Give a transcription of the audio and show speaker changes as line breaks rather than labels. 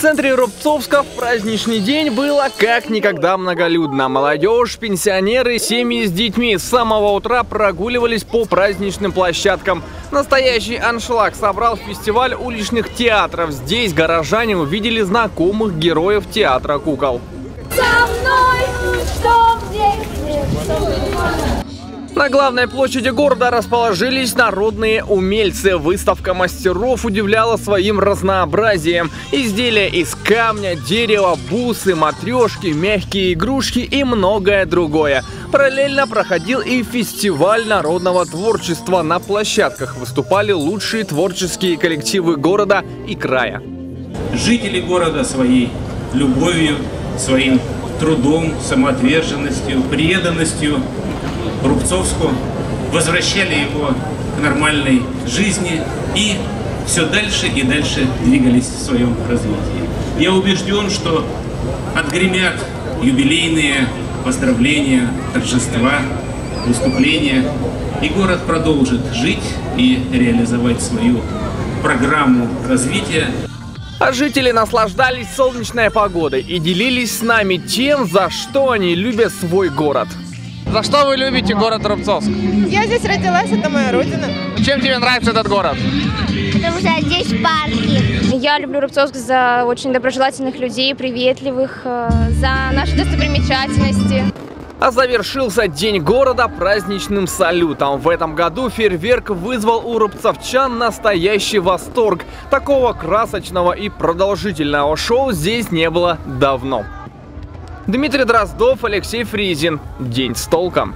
центре Рубцовска в праздничный день было как никогда многолюдно. Молодежь, пенсионеры, семьи с детьми с самого утра прогуливались по праздничным площадкам. Настоящий аншлаг собрал фестиваль уличных театров. Здесь горожане увидели знакомых героев театра кукол.
Со мной, что здесь,
на главной площади города расположились народные умельцы. Выставка мастеров удивляла своим разнообразием. Изделия из камня, дерева, бусы, матрешки, мягкие игрушки и многое другое. Параллельно проходил и фестиваль народного творчества. На площадках выступали лучшие творческие коллективы города и края.
Жители города своей любовью, своим трудом, самоотверженностью, преданностью Рубцовску, возвращали его к нормальной жизни и все дальше и дальше двигались в своем развитии. Я убежден, что отгремят юбилейные поздравления, торжества, выступления, и город продолжит жить и реализовать свою программу развития.
А жители наслаждались солнечной погодой и делились с нами тем, за что они любят свой город. За что вы любите город Рубцовск?
Я здесь родилась, это моя родина.
Чем тебе нравится этот город?
Потому что здесь парки.
Я люблю Рубцовск за очень доброжелательных людей, приветливых, э, за наши достопримечательности.
А завершился День города праздничным салютом. В этом году фейерверк вызвал у рубцовчан настоящий восторг. Такого красочного и продолжительного шоу здесь не было давно. Дмитрий Дроздов, Алексей Фризин. День с толком.